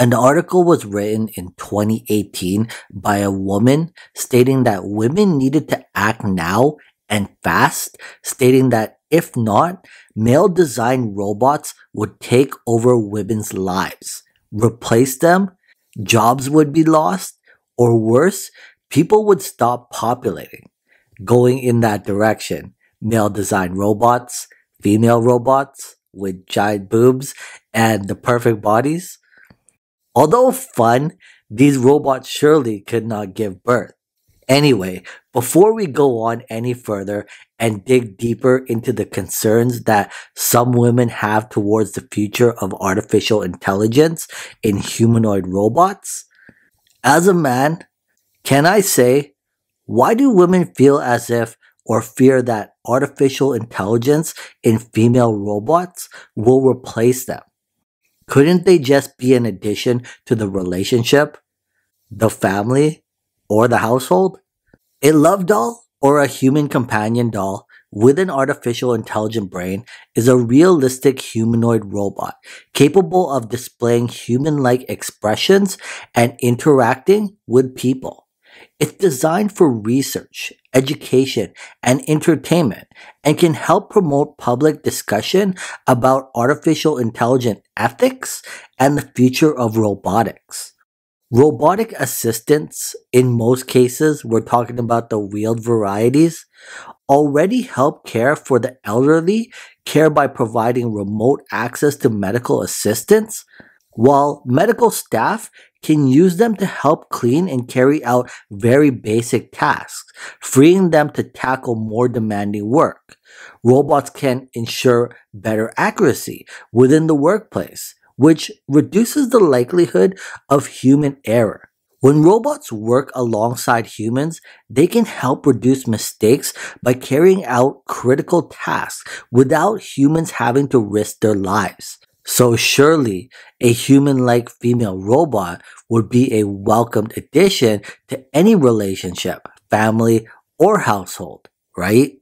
An article was written in 2018 by a woman stating that women needed to act now and fast, stating that if not, male designed robots would take over women's lives, replace them, jobs would be lost, or worse, people would stop populating. Going in that direction, male designed robots, female robots with giant boobs and the perfect bodies, Although fun, these robots surely could not give birth. Anyway, before we go on any further and dig deeper into the concerns that some women have towards the future of artificial intelligence in humanoid robots, as a man, can I say, why do women feel as if or fear that artificial intelligence in female robots will replace them? Couldn't they just be an addition to the relationship, the family, or the household? A love doll or a human companion doll with an artificial intelligent brain is a realistic humanoid robot capable of displaying human-like expressions and interacting with people. It's designed for research, education, and entertainment and can help promote public discussion about artificial intelligence ethics and the future of robotics. Robotic assistants, in most cases, we're talking about the wheeled varieties, already help care for the elderly, care by providing remote access to medical assistance, while medical staff can use them to help clean and carry out very basic tasks, freeing them to tackle more demanding work. Robots can ensure better accuracy within the workplace, which reduces the likelihood of human error. When robots work alongside humans, they can help reduce mistakes by carrying out critical tasks without humans having to risk their lives. So surely a human-like female robot would be a welcomed addition to any relationship, family, or household, right?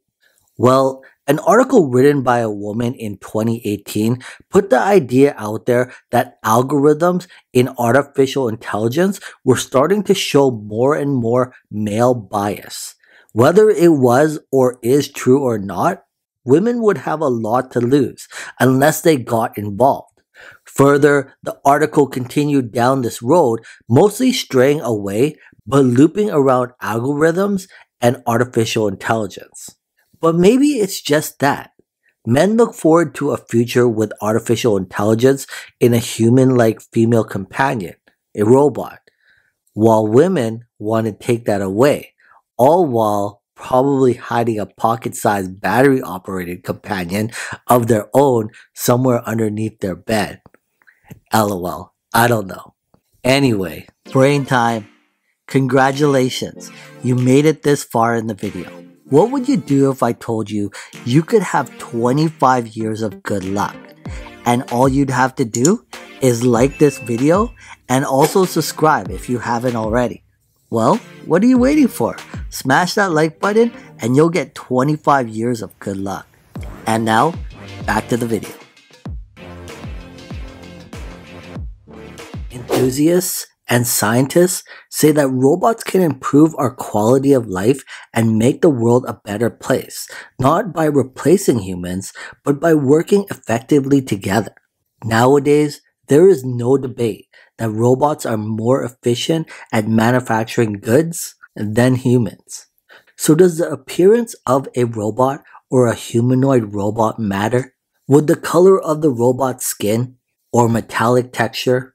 Well, an article written by a woman in 2018 put the idea out there that algorithms in artificial intelligence were starting to show more and more male bias. Whether it was or is true or not, women would have a lot to lose unless they got involved. Further, the article continued down this road, mostly straying away but looping around algorithms and artificial intelligence. But maybe it's just that. Men look forward to a future with artificial intelligence in a human like female companion, a robot, while women want to take that away, all while probably hiding a pocket-sized battery-operated companion of their own somewhere underneath their bed. LOL. I don't know. Anyway, brain time. Congratulations. You made it this far in the video. What would you do if I told you you could have 25 years of good luck? And all you'd have to do is like this video and also subscribe if you haven't already. Well, what are you waiting for? Smash that like button and you'll get 25 years of good luck. And now, back to the video. Enthusiasts and scientists say that robots can improve our quality of life and make the world a better place, not by replacing humans, but by working effectively together. Nowadays, there is no debate that robots are more efficient at manufacturing goods than humans. So does the appearance of a robot or a humanoid robot matter? Would the color of the robot's skin or metallic texture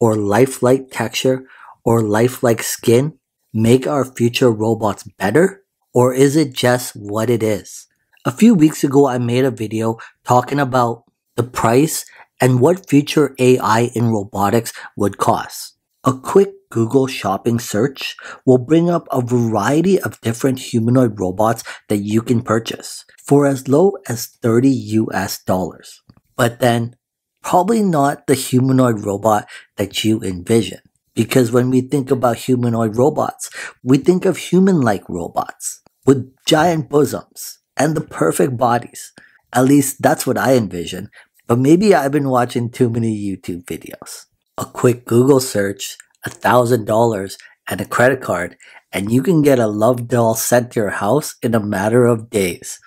or lifelike texture or lifelike skin make our future robots better? Or is it just what it is? A few weeks ago, I made a video talking about the price and what future AI in robotics would cost. A quick Google shopping search will bring up a variety of different humanoid robots that you can purchase for as low as 30 US dollars. But then, probably not the humanoid robot that you envision. Because when we think about humanoid robots, we think of human-like robots with giant bosoms and the perfect bodies. At least that's what I envision, but maybe I've been watching too many YouTube videos. A quick Google search, a thousand dollars, and a credit card, and you can get a love doll sent to your house in a matter of days.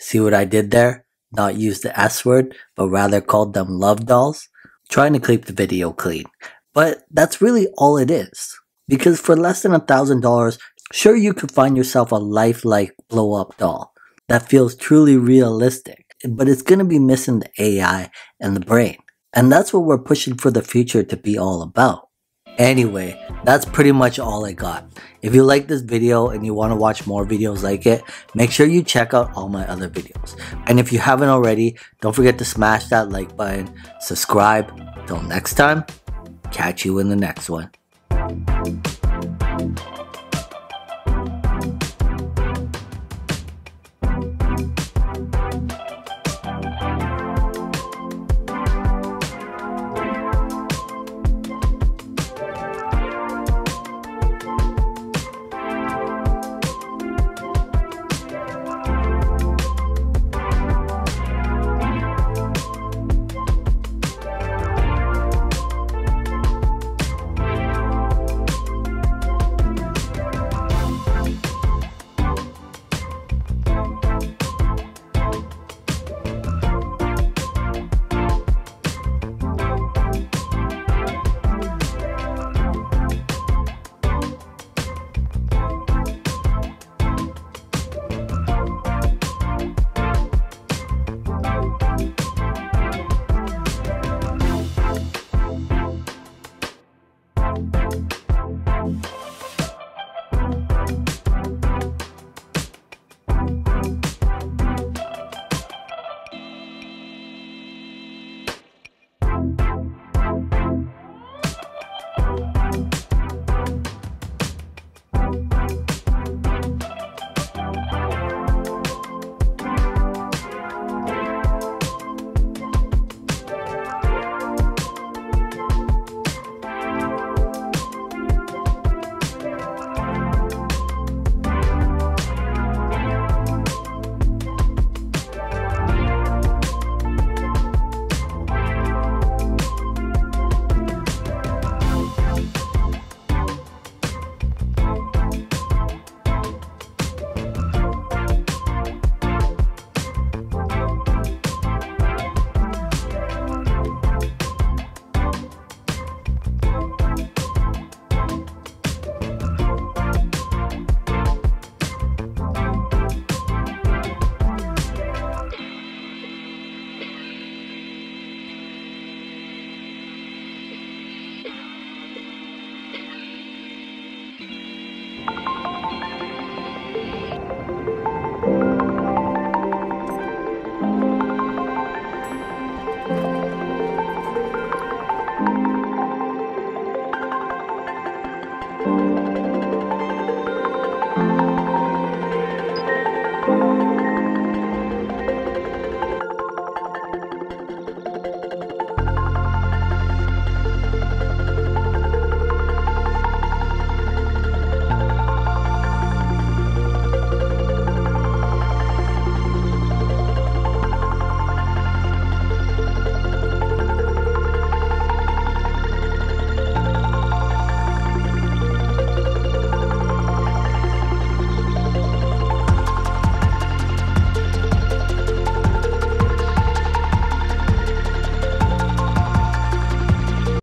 See what I did there? Not use the S word, but rather called them love dolls? Trying to keep the video clean. But that's really all it is. Because for less than a thousand dollars, sure you could find yourself a lifelike blow up doll that feels truly realistic, but it's gonna be missing the AI and the brain. And that's what we're pushing for the future to be all about. Anyway, that's pretty much all I got. If you like this video and you want to watch more videos like it, make sure you check out all my other videos. And if you haven't already, don't forget to smash that like button, subscribe. Till next time, catch you in the next one.